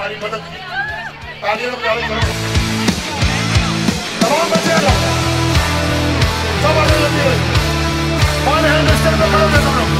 ہماری مدد کی۔ تعلیم پیارے کرو تمام بچے سب آگے لگے مان ہے مسٹر بنا دے سب لوگ؟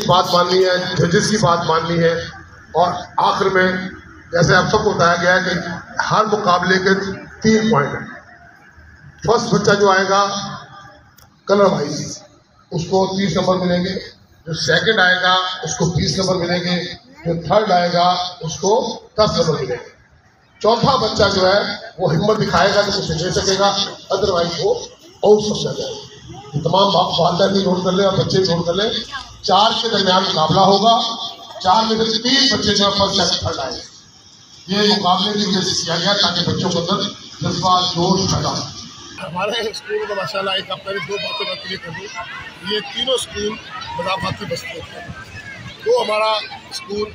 کی بات ماننی ہے، ججز کی بات ماننی ہے۔ اور آخر میں جیسے آپ سب کو بتایا گیا ہے کہ ہر مقابلے کے تین پوائنٹ ہیں۔ فرسٹ بچہ جو آئے گا کلر وائز اس کو تیس نمبر ملیں گے۔ جو سیکنڈ آئے گا، اس کو بیس نمبر ملیں گے۔ جو تھرڈ آئے گا، اس کو دس نمبر ملیں گے۔ چوتھا بچہ جو ہے، وہ ہمت دکھائے گا کہ اسے دے سکے گا ادر وائز وہ اور سمجھا جائے گا۔ تمام والدہ بھی نوٹ کر لیں اور بچے بھی نوٹ کر لیں۔ چار کے درمیان مقابلہ ہوگا۔ چار میں سے تین بچے جو ہے فرسٹ سیکنڈ تھرڈ آئے یہ مقابلے کے لیے کیا گیا تاکہ بچوں کے اندر جذبہ، جوش پیدا ہو۔ ہمارے اسکول میں ماشاء اللہ ایک ہفتہ دو باتیں میں کلیئر کر دوں یہ تینوں اسکول مضافاتی بستی ہوتے ہیں۔ وہ ہمارا اسکول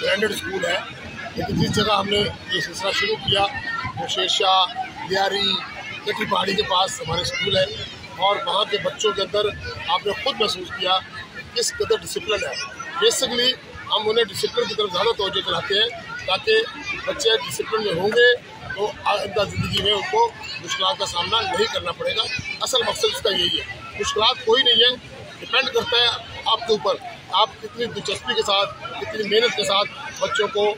برانڈیڈ اسکول ہے۔ لیکن جس جگہ ہم نے یہ سلسلہ شروع کیا، وہ شیشہ لاری کٹی پہاڑی کے پاس ہمارے اسکول ہے۔ اور وہاں کے بچوں کے اندر آپ نے خود محسوس کیا کس قدر ڈسپلن ہے۔ بیسکلی ہم انہیں ڈسپلن کی طرف زیادہ توجہ دلاتے ہیں تاکہ بچے ڈسپلن میں ہوں گے تو آئندہ زندگی میں ان کو مشکلات کا سامنا نہیں کرنا پڑے گا۔ اصل مقصد اس کا یہی ہے۔ مشکلات کوئی نہیں ہے ڈپینڈ کرتا ہے آپ کے اوپر۔ آپ کتنی دلچسپی کے ساتھ، کتنی محنت کے ساتھ بچوں کو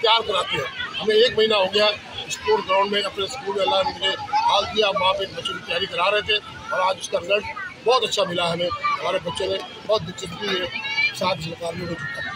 تیار کراتے ہیں۔ ہمیں ایک مہینہ ہو گیا اسپورٹ گراؤنڈ میں اپنے اسکول میں اللہ نے مجھے حال دیا وہاں پہ بچوں کی تیاری کرا رہے تھے اور آج اس کا رزلٹ بہت اچھا ملا ہمیں۔ ہمارے بچوں میں بہت دلچسپی ہے صاحب سرکار میں چکا